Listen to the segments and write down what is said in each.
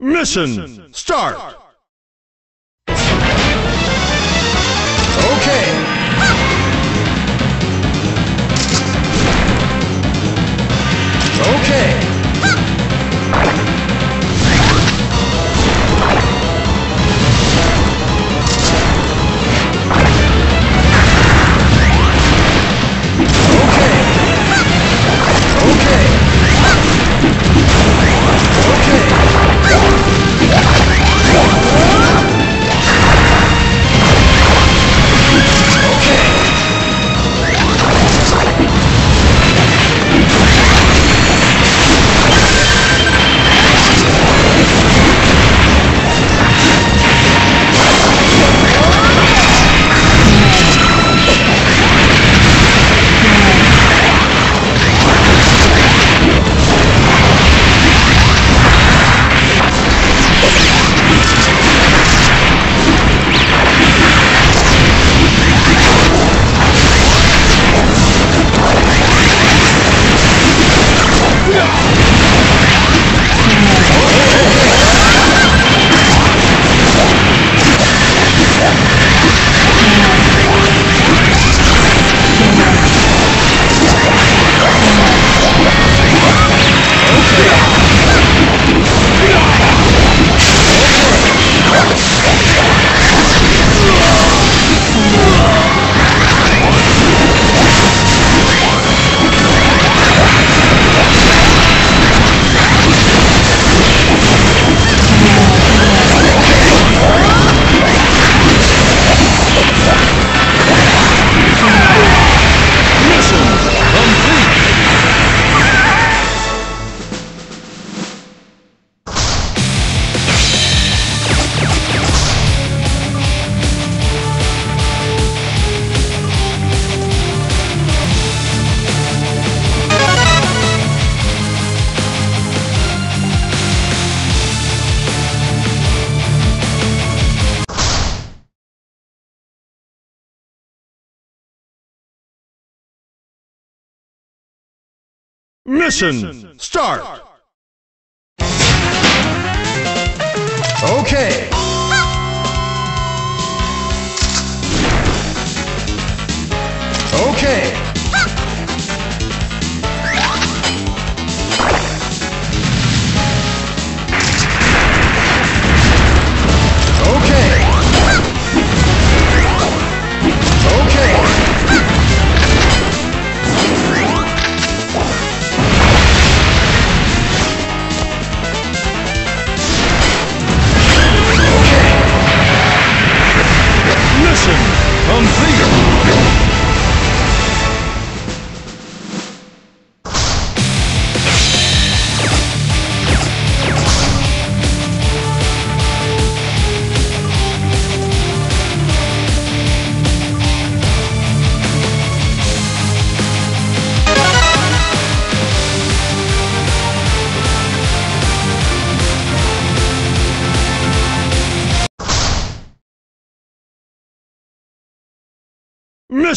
Mission start! Mission start! Okay.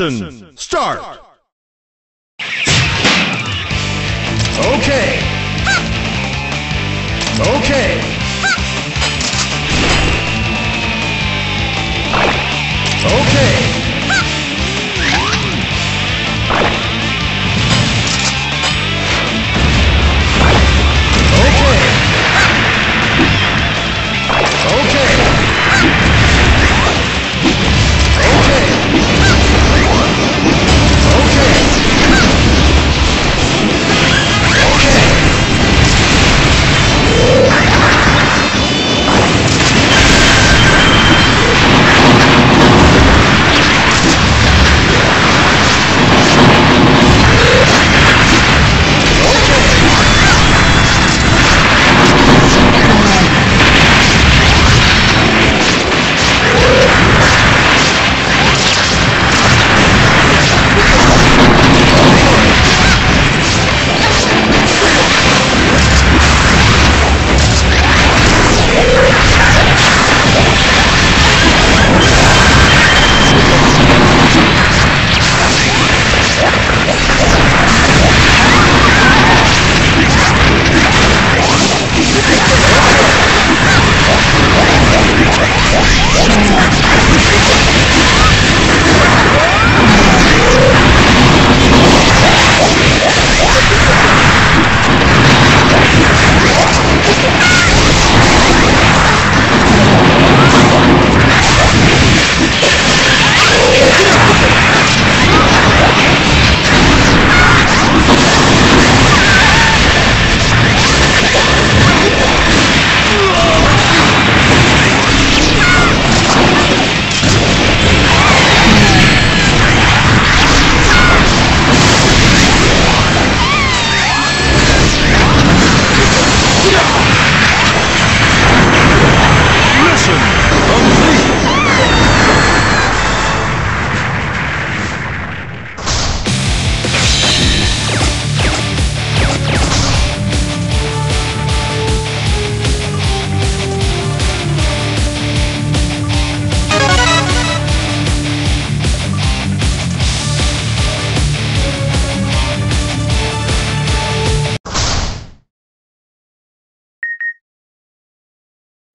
Mission start! Okay. Okay.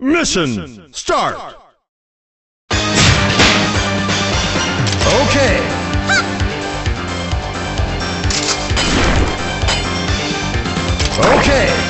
Mission start! Okay. Okay.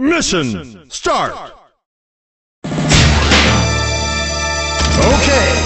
Mission start! Okay.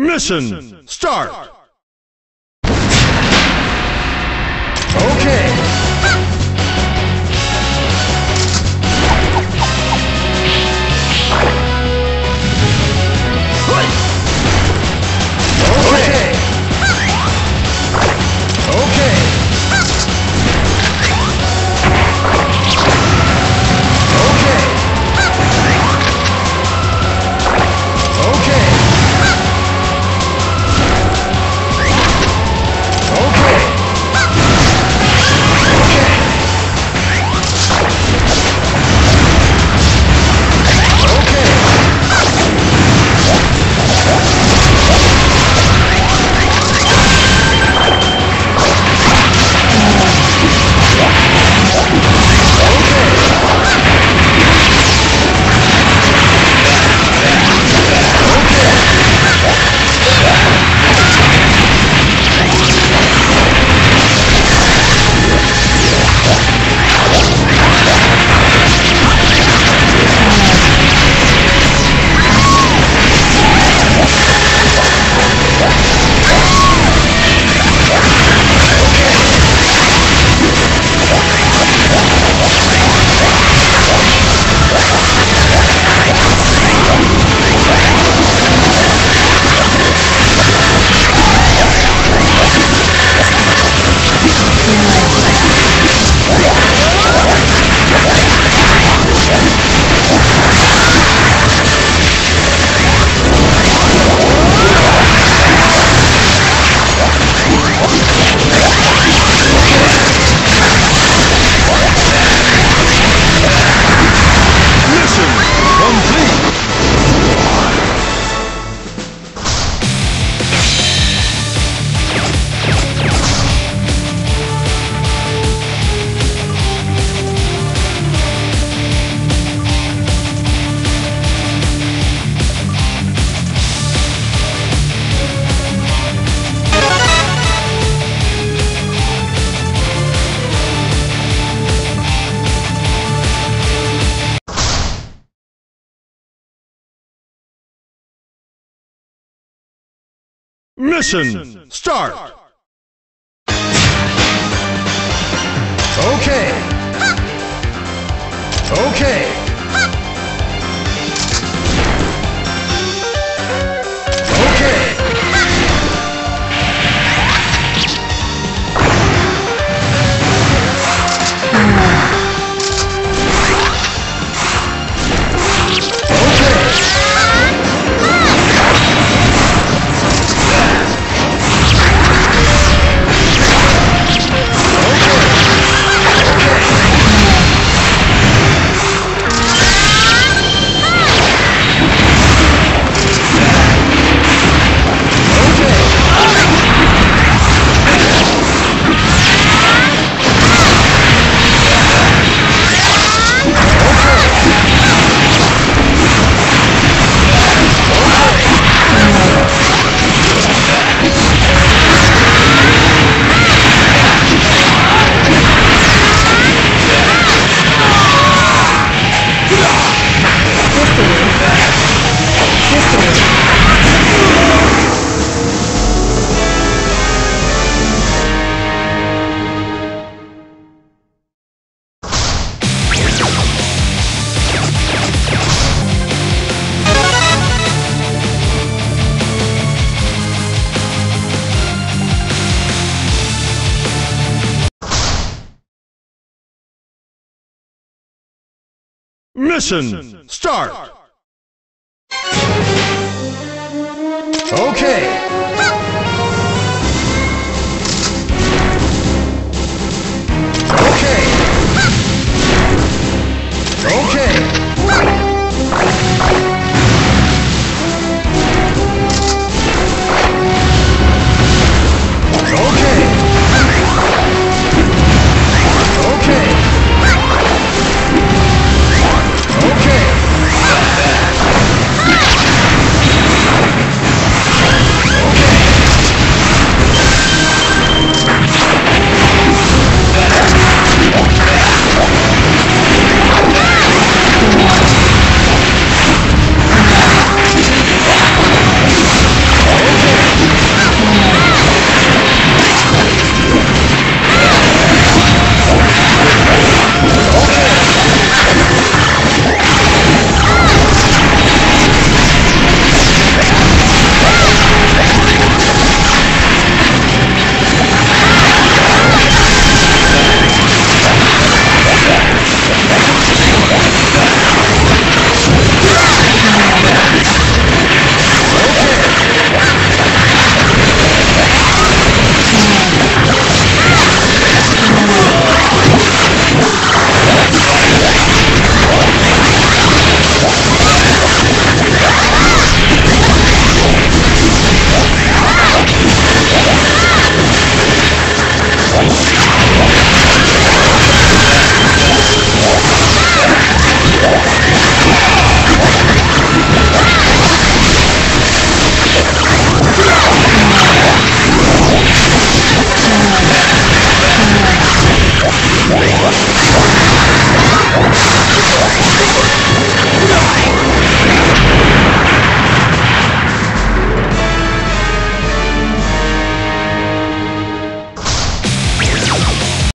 Mission start! Mission start! Okay. Okay. Mission start! Okay.